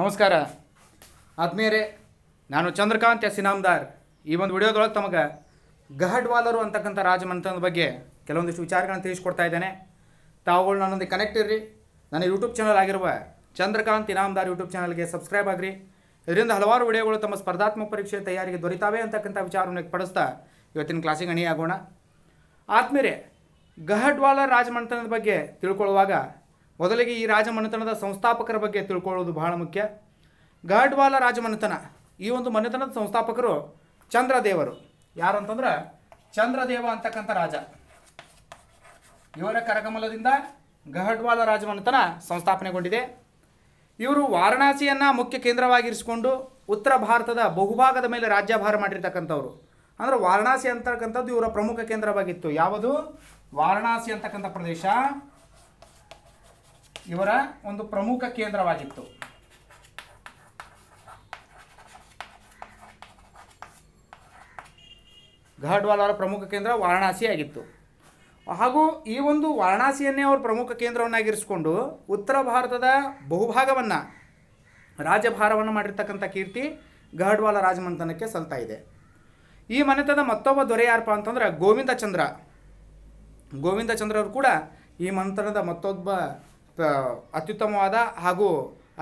ನಮಸ್ಕಾರ. ಆತ್ಮೀಯರೇ, ನಾನು ಚಂದ್ರಕಾಂತ್ ಎಸ್. ಇನಾಮ್ದಾರ್. ಈ ಒಂದು ವಿಡಿಯೋದೊಳಗೆ ತಮಗೆ ಗಹಡ್ವಾಲರು ಅಂತಕ್ಕಂಥ ರಾಜಮನೆತನದ ಬಗ್ಗೆ ಕೆಲವೊಂದಿಷ್ಟು ವಿಚಾರಗಳನ್ನು ತಿಳಿಸ್ಕೊಡ್ತಾ ಇದ್ದೇನೆ. ತಾವುಗಳು ನನ್ನೊಂದಿಗೆ ಕನೆಕ್ಟ್ ಇರ್ರಿ. ನನ್ನ ಯೂಟ್ಯೂಬ್ ಚಾನಲ್ ಆಗಿರುವ ಚಂದ್ರಕಾಂತ್ ಇನಾಮ್ದಾರ್ ಯೂಟ್ಯೂಬ್ ಚಾನಲ್ಗೆ ಸಬ್ಸ್ಕ್ರೈಬ್ ಆಗಿರಿ. ಇದರಿಂದ ಹಲವಾರು ವಿಡಿಯೋಗಳು ತಮ್ಮ ಸ್ಪರ್ಧಾತ್ಮಕ ಪರೀಕ್ಷೆ ತಯಾರಿಗೆ ದೊರೀತಾವೆ ಅಂತಕ್ಕಂಥ ವಿಚಾರವನ್ನು ಪಡಿಸ್ತಾ ಇವತ್ತಿನ ಕ್ಲಾಸಿಗೆ ಅಣಿಯಾಗೋಣ ಆತ್ಮೀಯರೇ ಗಹಡ್ವಾಲರ್ ರಾಜಮನೆತನದ ಬಗ್ಗೆ ತಿಳ್ಕೊಳ್ಳುವಾಗ ಮೊದಲಿಗೆ ಈ ರಾಜಮನೆತನದ ಸಂಸ್ಥಾಪಕರ ಬಗ್ಗೆ ತಿಳ್ಕೊಳ್ಳೋದು ಬಹಳ ಮುಖ್ಯ. ಗಾಡ್ವಾಲ ರಾಜಮನೆತನ, ಈ ಒಂದು ಮನೆತನದ ಸಂಸ್ಥಾಪಕರು ಚಂದ್ರದೇವರು. ಯಾರು ಅಂತಂದ್ರೆ ಚಂದ್ರದೇವ ಅಂತಕ್ಕಂಥ ರಾಜ. ಇವರ ಕರಕಮಲದಿಂದ ಗಹಡ್ವಾಲ ರಾಜಮನೆತನ ಸಂಸ್ಥಾಪನೆಗೊಂಡಿದೆ. ಇವರು ವಾರಣಾಸಿಯನ್ನು ಮುಖ್ಯ ಕೇಂದ್ರವಾಗಿರಿಸಿಕೊಂಡು ಉತ್ತರ ಭಾರತದ ಬಹುಭಾಗದ ಮೇಲೆ ರಾಜ್ಯಭಾರ ಮಾಡಿರ್ತಕ್ಕಂಥವ್ರು. ಅಂದ್ರೆ ವಾರಣಾಸಿ ಅಂತಕ್ಕಂಥದ್ದು ಇವರ ಪ್ರಮುಖ ಕೇಂದ್ರವಾಗಿತ್ತು. ಯಾವುದು? ವಾರಣಾಸಿ ಅಂತಕ್ಕಂಥ ಪ್ರದೇಶ. ಇವರ ಒಂದು ಪ್ರಮುಖ ಕೇಂದ್ರವಾಗಿತ್ತು. ಗಹಡ್ವಾಲರ ಪ್ರಮುಖ ಕೇಂದ್ರ ವಾರಣಾಸಿ ಆಗಿತ್ತು. ಹಾಗೂ ಈ ಒಂದು ವಾರಣಾಸಿಯನ್ನೇ ಅವರು ಪ್ರಮುಖ ಕೇಂದ್ರವನ್ನಾಗಿರಿಸಿಕೊಂಡು ಉತ್ತರ ಭಾರತದ ಬಹುಭಾಗವನ್ನು, ರಾಜಭಾರವನ್ನು ಮಾಡಿರ್ತಕ್ಕಂಥ ಕೀರ್ತಿ ಗಹಡ್ವಾಲ ರಾಜಮಂತನಕ್ಕೆ ಸಲ್ತಾ ಇದೆ. ಈ ಮನೆತದ ಮತ್ತೊಬ್ಬ ದೊರೆ ಯಾರಪ್ಪ ಅಂತಂದ್ರೆ ಗೋವಿಂದ ಚಂದ್ರ. ಗೋವಿಂದ ಚಂದ್ರರು ಕೂಡ ಈ ಮಂತ್ರದ ಮತ್ತೊಬ್ಬ ಅತ್ಯುತ್ತಮವಾದ ಹಾಗೂ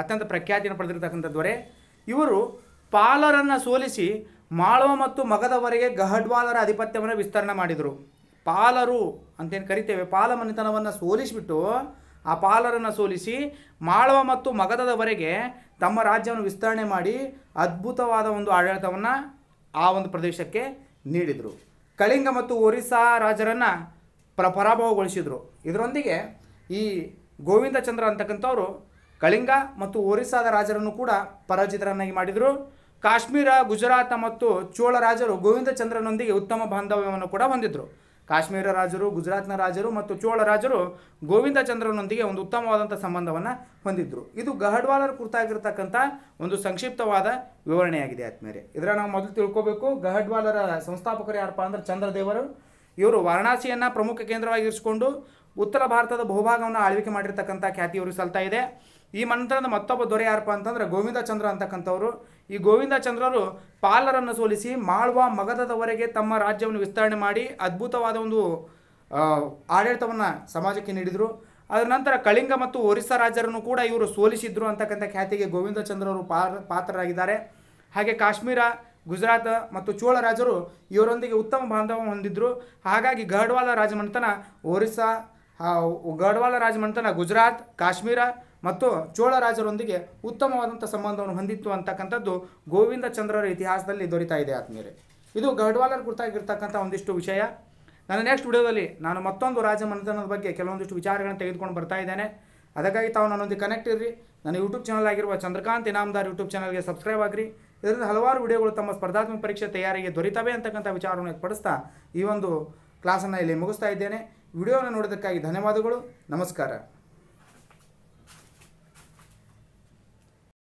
ಅತ್ಯಂತ ಪ್ರಖ್ಯಾತಿಯನ್ನು ಪಡೆದಿರತಕ್ಕಂಥ ದೊರೆ. ಇವರು ಪಾಲರನ್ನು ಸೋಲಿಸಿ ಮಾಳವ ಮತ್ತು ಮಗದವರೆಗೆ ಗಹಡ್ವಾಲರ ಆಧಿಪತ್ಯವನ್ನು ವಿಸ್ತರಣೆ ಮಾಡಿದರು. ಪಾಲರು ಅಂತೇನು ಕರಿತೇವೆ? ಪಾಲ ಮನೆತನವನ್ನು ಸೋಲಿಸಿಬಿಟ್ಟು ಆ ಪಾಲರನ್ನು ಸೋಲಿಸಿ ಮಾಳವ ಮತ್ತು ಮಗದವರೆಗೆ ತಮ್ಮ ರಾಜ್ಯವನ್ನು ವಿಸ್ತರಣೆ ಮಾಡಿ ಅದ್ಭುತವಾದ ಒಂದು ಆಡಳಿತವನ್ನು ಆ ಒಂದು ಪ್ರದೇಶಕ್ಕೆ ನೀಡಿದರು. ಕಳಿಂಗ ಮತ್ತು ಒರಿಸ್ಸಾ ರಾಜರನ್ನು ಪ್ರ ಪರಾಭವಗೊಳಿಸಿದರು ಇದರೊಂದಿಗೆ ಈ ಗೋವಿಂದ ಅಂತಕ್ಕಂಥವರು ಕಳಿಂಗ ಮತ್ತು ಒರಿಸ್ಸಾದ ರಾಜರನ್ನು ಕೂಡ ಪರಾಜಿತರನ್ನಾಗಿ ಮಾಡಿದರು. ಕಾಶ್ಮೀರ, ಗುಜರಾತ್ ಮತ್ತು ಚೋಳ ರಾಜರು ಗೋವಿಂದಚಂದ್ರನೊಂದಿಗೆ ಉತ್ತಮ ಬಾಂಧವ್ಯವನ್ನು ಕೂಡ ಹೊಂದಿದ್ರು. ಕಾಶ್ಮೀರ ರಾಜರು, ಗುಜರಾತ್ನ ರಾಜರು ಮತ್ತು ಚೋಳ ರಾಜರು ಗೋವಿಂದಚಂದ್ರನೊಂದಿಗೆ ಒಂದು ಉತ್ತಮವಾದಂಥ ಸಂಬಂಧವನ್ನು ಹೊಂದಿದ್ರು. ಇದು ಗಹಡ್ವಾಲರ ಕುರಿತಾಗಿರ್ತಕ್ಕಂಥ ಒಂದು ಸಂಕ್ಷಿಪ್ತವಾದ ವಿವರಣೆಯಾಗಿದೆ ಆದ್ಮೇಲೆ ಇದರ ನಾವು ಮೊದಲು ತಿಳ್ಕೋಬೇಕು. ಗಹಡ್ವಾಲರ ಸಂಸ್ಥಾಪಕರು ಯಾರಪ್ಪ ಅಂದ್ರೆ ಚಂದ್ರದೇವರು ಇವರು ವಾರಣಾಸಿಯನ್ನು ಪ್ರಮುಖ ಕೇಂದ್ರವಾಗಿರಿಸಿಕೊಂಡು ಉತ್ತರ ಭಾರತದ ಬಹುಭಾಗವನ್ನು ಆಳ್ವಿಕೆ ಮಾಡಿರ್ತಕ್ಕಂಥ ಖ್ಯಾತಿ ಇವರು ಸಲ್ತಾ ಇದೆ. ಈ ಮಂತ್ರದ ಮತ್ತೊಬ್ಬ ದೊರೆ ಯಾರಪ್ಪ ಅಂತಂದ್ರೆ ಗೋವಿಂದ ಚಂದ್ರ ಅಂತಕ್ಕಂಥವ್ರು. ಈ ಗೋವಿಂದ ಚಂದ್ರರು ಪಾಲರನ್ನು ಸೋಲಿಸಿ ಮಾಳ್ವ ಮಗಧದವರೆಗೆ ತಮ್ಮ ರಾಜ್ಯವನ್ನು ವಿಸ್ತರಣೆ ಮಾಡಿ ಅದ್ಭುತವಾದ ಒಂದು ಆಡಳಿತವನ್ನು ಸಮಾಜಕ್ಕೆ ನೀಡಿದರು. ಅದರ ನಂತರ ಕಳಿಂಗ ಮತ್ತು ಒರಿಸ್ಸಾ ರಾಜರನ್ನು ಕೂಡ ಇವರು ಸೋಲಿಸಿದ್ರು ಅಂತಕ್ಕಂಥ ಖ್ಯಾತಿಗೆ ಗೋವಿಂದ ಚಂದ್ರರು ಪಾರ, ಪಾತ್ರರಾಗಿದ್ದಾರೆ. ಹಾಗೆ ಕಾಶ್ಮೀರ ಗುಜರಾತ್ ಮತ್ತು ಚೋಳ ರಾಜರು ಇವರೊಂದಿಗೆ ಉತ್ತಮ ಬಾಂಧವ ಹೊಂದಿದ್ದರು ಹಾಗಾಗಿ ಗಢ್ವಾಲ ರಾಜಮನೆತನ ಒರಿಸ್ಸಾ ಗಢ್ವಾಲ ರಾಜಮನೆತನ ಗುಜರಾತ್, ಕಾಶ್ಮೀರ ಮತ್ತು ಚೋಳ ರಾಜರೊಂದಿಗೆ ಉತ್ತಮವಾದಂಥ ಸಂಬಂಧವನ್ನು ಹೊಂದಿತ್ತು ಅಂತಕ್ಕಂಥದ್ದು ಗೋವಿಂದ ಚಂದ್ರರ ಇತಿಹಾಸದಲ್ಲಿ ದೊರೀತಾ ಇದೆ ಆದ್ಮೇಲೆ ಇದು ಗಢವಾಲರ ಕುರಿತಾಗಿರ್ತಕ್ಕಂಥ ಒಂದಿಷ್ಟು ವಿಷಯ. ನನ್ನ ನೆಕ್ಸ್ಟ್ ವಿಡಿಯೋದಲ್ಲಿ ನಾನು ಮತ್ತೊಂದು ರಾಜಮನೆತನದ ಬಗ್ಗೆ ಕೆಲವೊಂದಿಷ್ಟು ವಿಚಾರಗಳನ್ನು ತೆಗೆದುಕೊಂಡು ಬರ್ತಾ ಇದ್ದೇನೆ. ಅದಕ್ಕಾಗಿ ತಾವು ನನ್ನೊಂದಿಗೆ ಕನೆಕ್ಟ್ ಇರ್ರಿ. ನನ್ನ ಯೂಟ್ಯೂಬ್ ಚಾನಲ್ ಆಗಿರುವ ಚಂದ್ರಕಾಂತ್ ಇನಾಮದಾರ್ ಯೂಟ್ಯೂಬ್ ಚಾನಲ್ಗೆ ಸಬ್ಸ್ಕ್ರೈಬ್ ಆಗಿರಿ. ಇದರಿಂದ ಹಲವಾರು ವಿಡಿಯೋಗಳು ತಮ್ಮ ಸ್ಪರ್ಧಾತ್ಮಕ ಪರೀಕ್ಷೆ ತಯಾರಿಗೆ ದೊರೀತವೆ ಅಂತಕ್ಕಂಥ ವಿಚಾರವನ್ನು ವ್ಯಕ್ತಪಡಿಸ್ತಾ ಈ ಒಂದು ಕ್ಲಾಸನ್ನು ಇಲ್ಲಿ ಮುಗಿಸ್ತಾ ಇದ್ದೇನೆ. ವಿಡಿಯೋವನ್ನು ನೋಡೋದಕ್ಕಾಗಿ ಧನ್ಯವಾದಗಳು. ನಮಸ್ಕಾರ.